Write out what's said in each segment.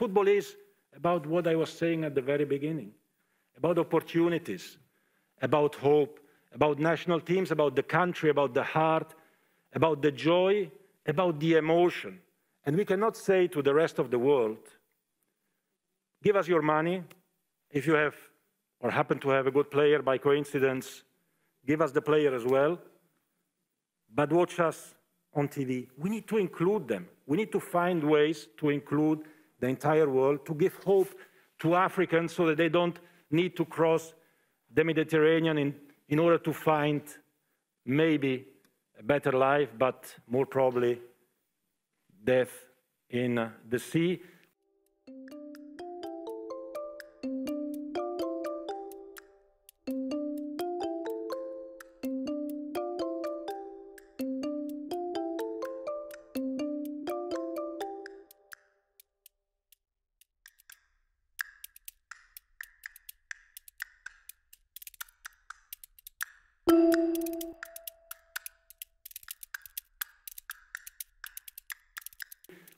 Football is about what I was saying at the very beginning about opportunities, about hope, about national teams, about the country, about the heart, about the joy, about the emotion. And we cannot say to the rest of the world, give us your money if you have or happen to have a good player by coincidence, give us the player as well, but watch us on TV. We need to include them. We need to find ways to include the entire world, to give hope to Africans so that they don't need to cross the Mediterranean in, in order to find maybe a better life, but more probably death in the sea.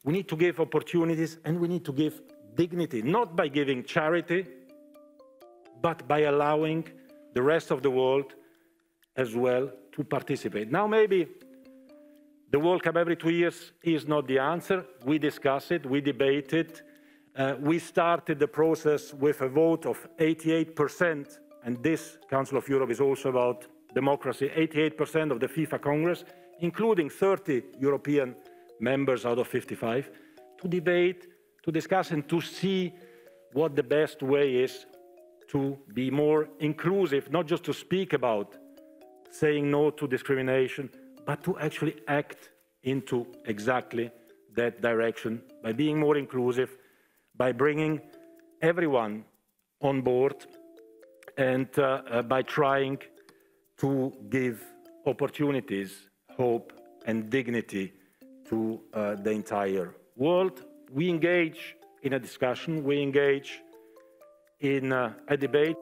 We need to give opportunities and we need to give dignity, not by giving charity, but by allowing the rest of the world as well to participate. Now, maybe the World Cup every two years is not the answer. We discuss it, we debate it. Uh, we started the process with a vote of 88%, and this Council of Europe is also about democracy. 88% of the FIFA Congress, including 30 European members out of 55 to debate, to discuss, and to see what the best way is to be more inclusive, not just to speak about saying no to discrimination, but to actually act into exactly that direction by being more inclusive, by bringing everyone on board, and uh, uh, by trying to give opportunities, hope, and dignity to uh, the entire world. We engage in a discussion, we engage in uh, a debate.